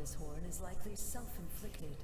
this horn is likely self-inflicted.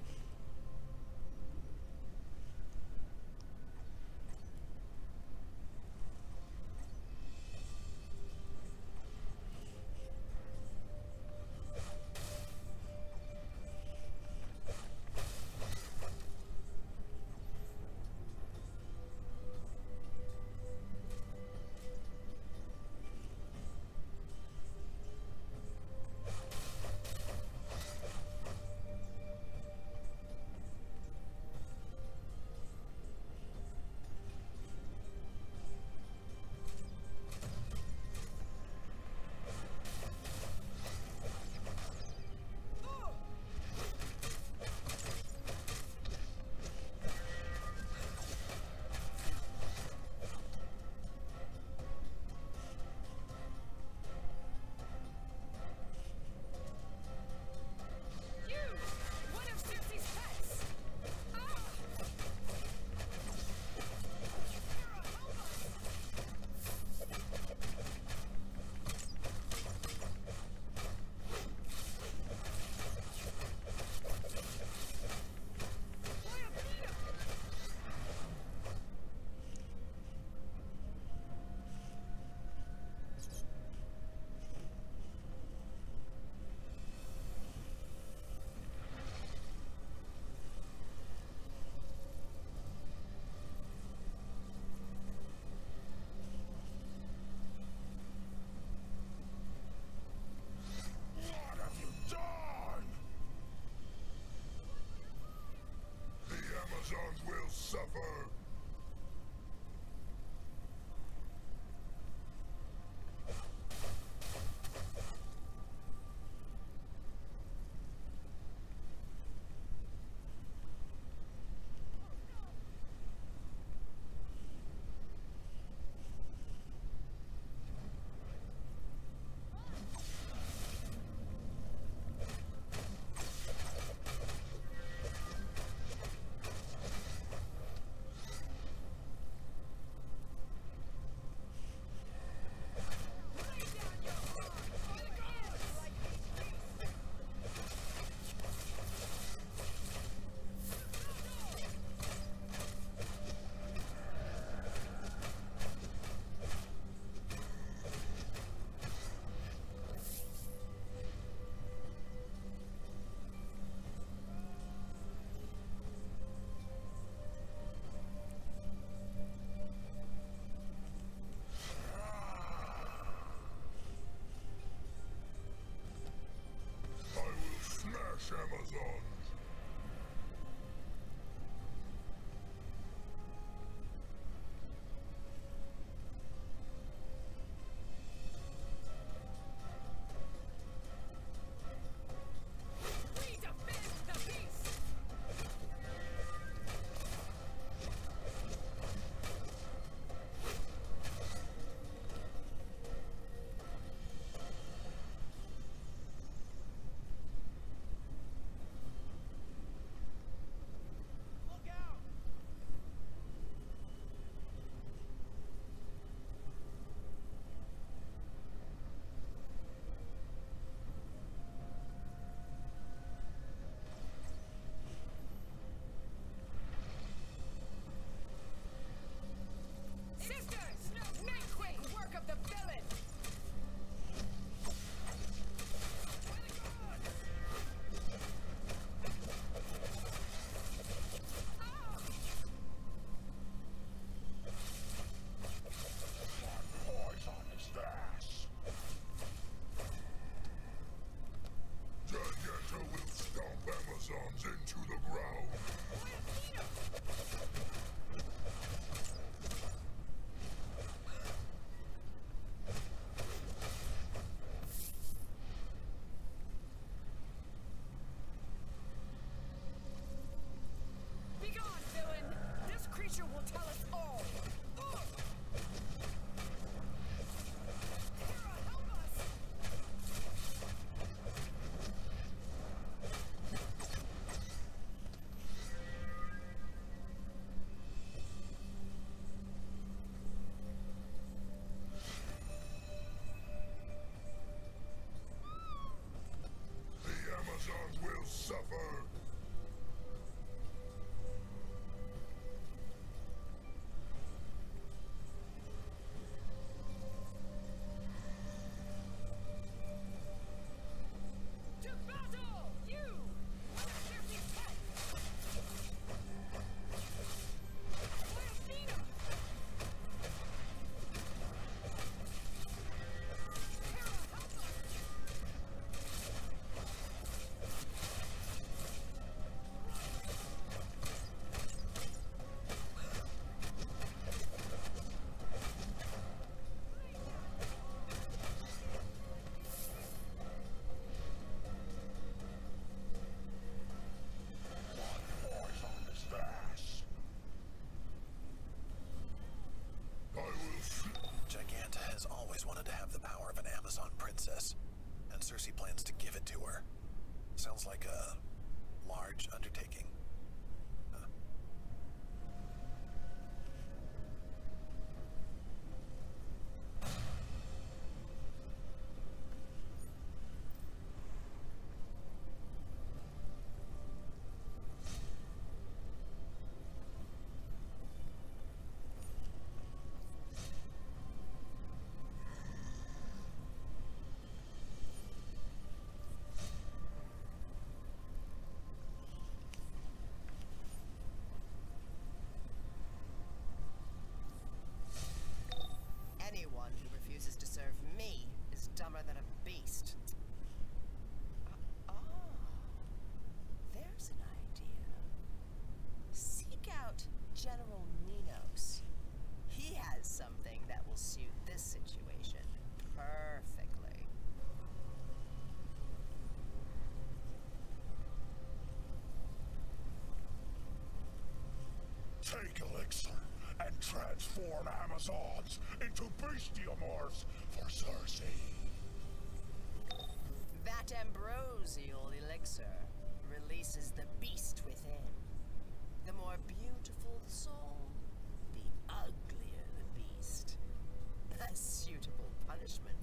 Take Elixir and transform Amazons into bestiamorphs for Circe. That ambrosial elixir releases the beast within. The more beautiful the soul, the uglier the beast. A suitable punishment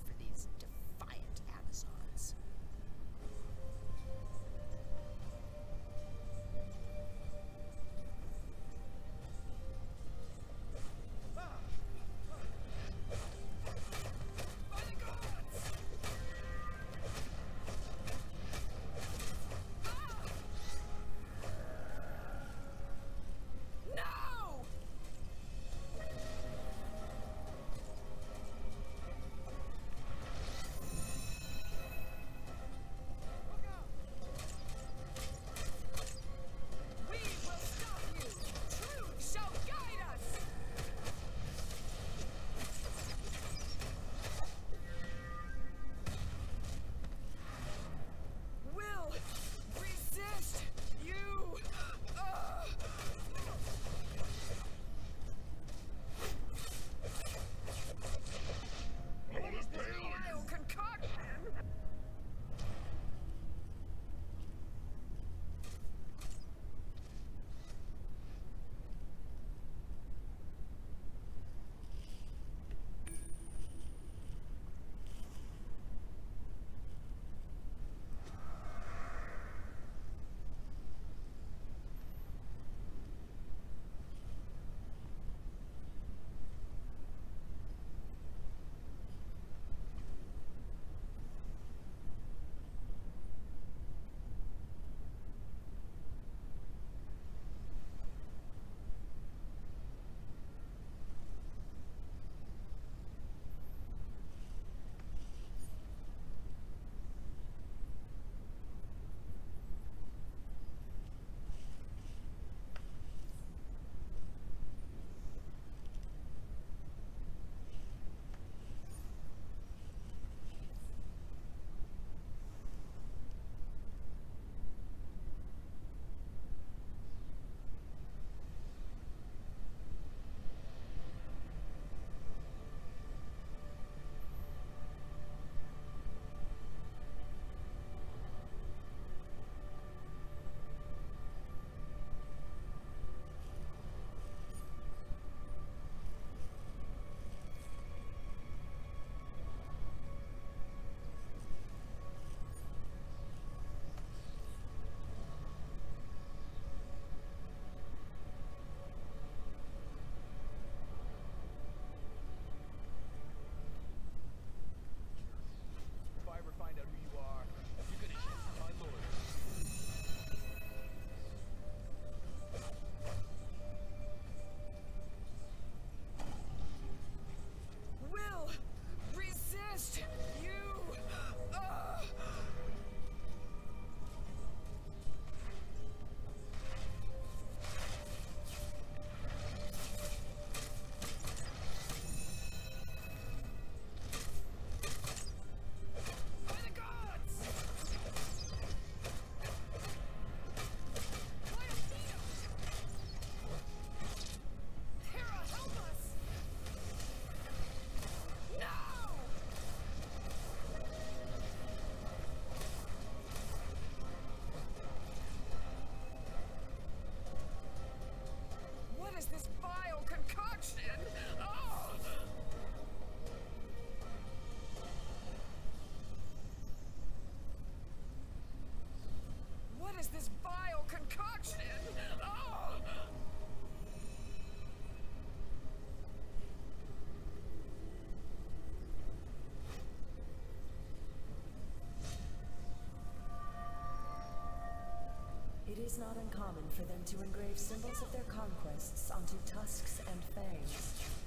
is not uncommon for them to engrave symbols of their conquests onto tusks and fangs.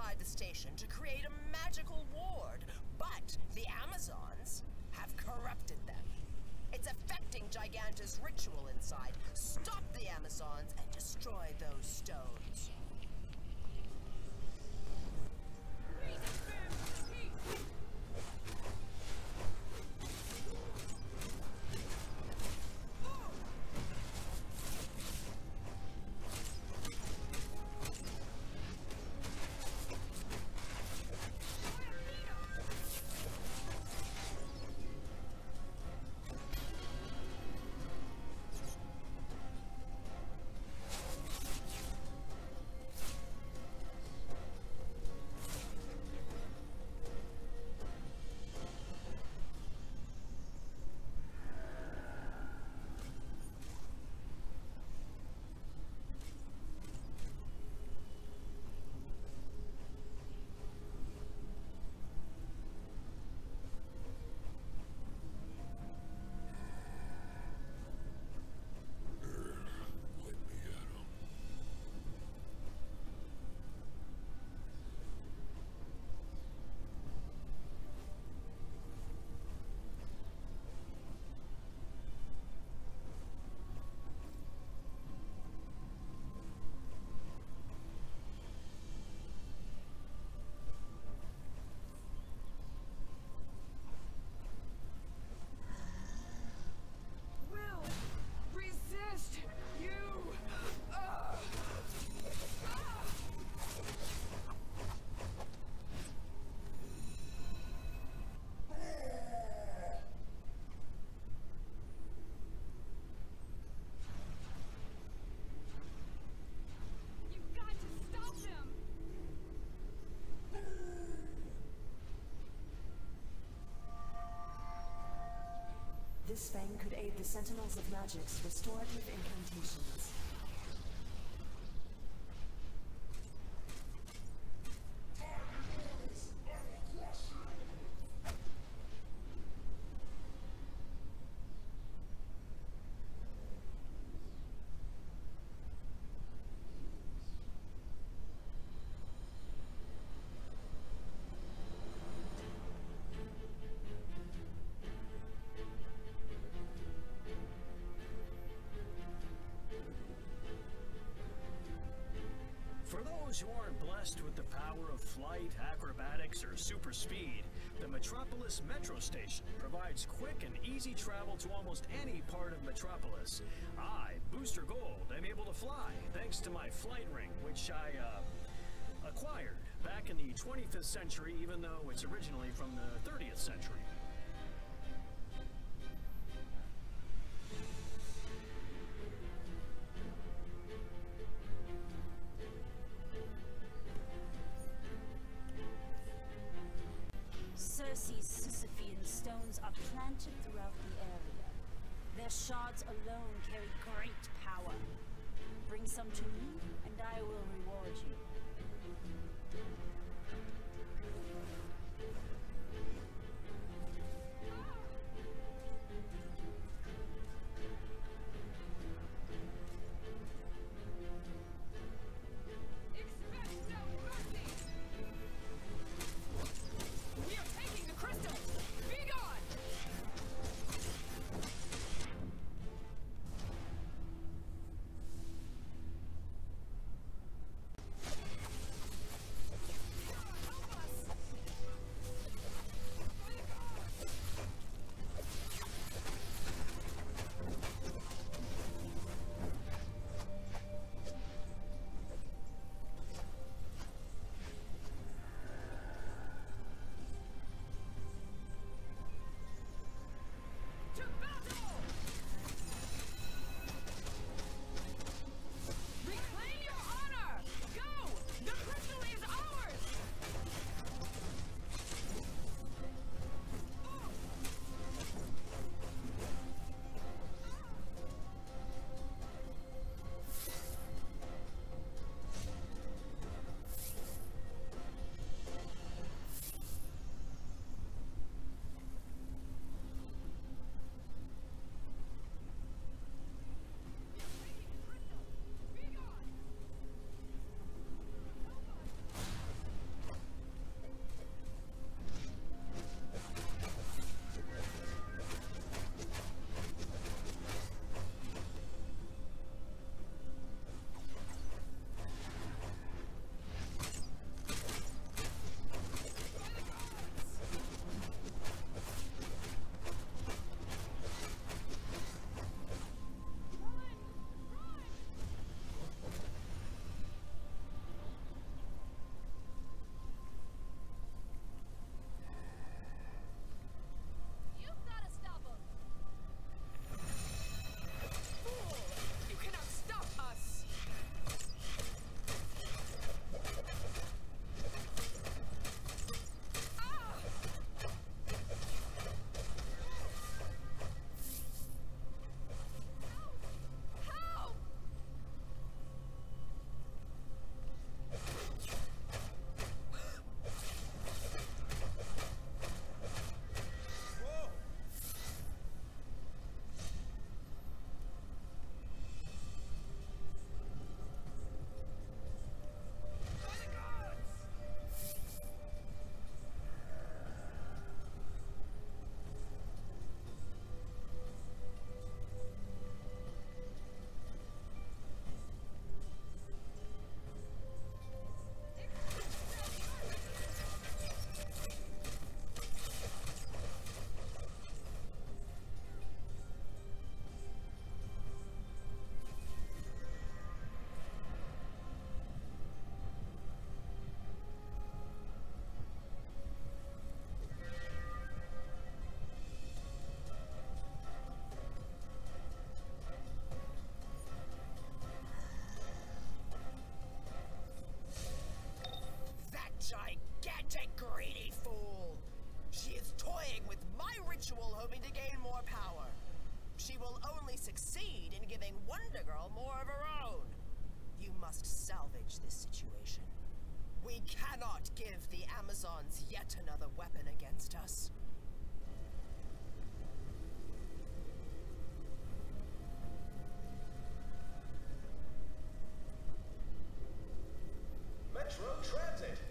Outside the station to create a magical ward, but the Amazons have corrupted them. It's affecting Giganta's ritual inside. Stop the Amazons and destroy those stones. This fang could aid the Sentinels of Magic's restorative incantations. Those who aren't blessed with the power of flight, acrobatics, or super speed, the Metropolis Metro Station provides quick and easy travel to almost any part of Metropolis. I, Booster Gold, am able to fly thanks to my flight ring, which I, uh, acquired back in the 25th century, even though it's originally from the 30th Circe's Sisyphean stones are planted throughout the area. Their shards alone carry great power. Bring some to me, and I will reward you. Metro Transit.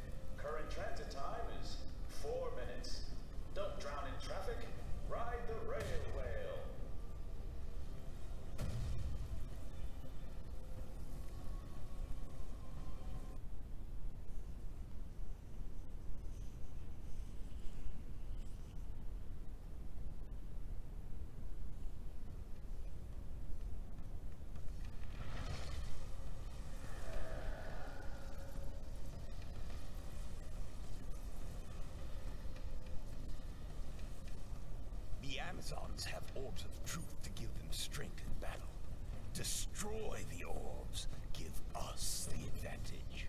Amazons have orbs of truth to give them strength in battle. Destroy the orbs. Give us the advantage.